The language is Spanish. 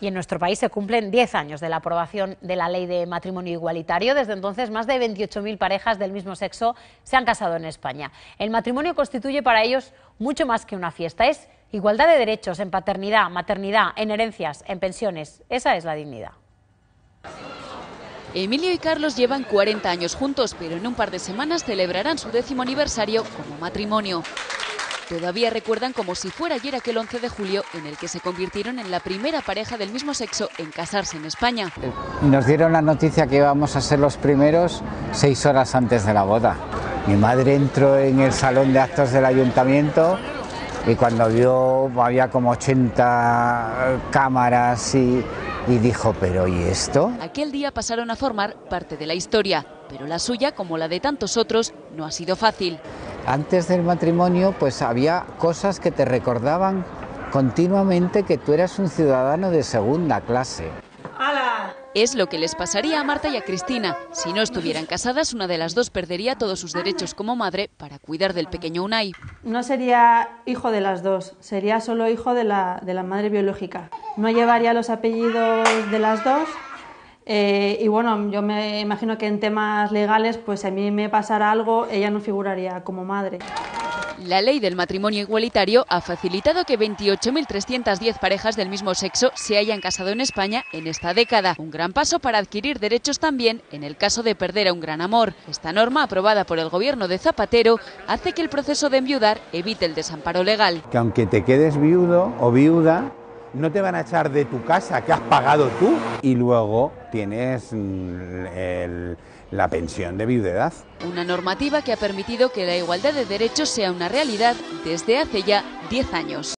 Y en nuestro país se cumplen 10 años de la aprobación de la ley de matrimonio igualitario. Desde entonces, más de 28.000 parejas del mismo sexo se han casado en España. El matrimonio constituye para ellos mucho más que una fiesta. Es igualdad de derechos en paternidad, maternidad, en herencias, en pensiones. Esa es la dignidad. Emilio y Carlos llevan 40 años juntos, pero en un par de semanas celebrarán su décimo aniversario como matrimonio. Todavía recuerdan como si fuera ayer aquel 11 de julio en el que se convirtieron en la primera pareja del mismo sexo en casarse en España. Nos dieron la noticia que íbamos a ser los primeros seis horas antes de la boda. Mi madre entró en el salón de actos del ayuntamiento y cuando vio había como 80 cámaras y, y dijo, pero ¿y esto? Aquel día pasaron a formar parte de la historia, pero la suya, como la de tantos otros, no ha sido fácil. Antes del matrimonio, pues había cosas que te recordaban continuamente que tú eras un ciudadano de segunda clase. Es lo que les pasaría a Marta y a Cristina. Si no estuvieran casadas, una de las dos perdería todos sus derechos como madre para cuidar del pequeño Unai. No sería hijo de las dos, sería solo hijo de la, de la madre biológica. No llevaría los apellidos de las dos eh, y bueno, yo me imagino que en temas legales, pues si a mí me pasara algo, ella no figuraría como madre. La ley del matrimonio igualitario ha facilitado que 28.310 parejas del mismo sexo se hayan casado en España en esta década. Un gran paso para adquirir derechos también en el caso de perder a un gran amor. Esta norma, aprobada por el gobierno de Zapatero, hace que el proceso de enviudar evite el desamparo legal. Que aunque te quedes viudo o viuda, no te van a echar de tu casa que has pagado tú y luego tienes mm, el, la pensión de viudedad. Una normativa que ha permitido que la igualdad de derechos sea una realidad desde hace ya 10 años.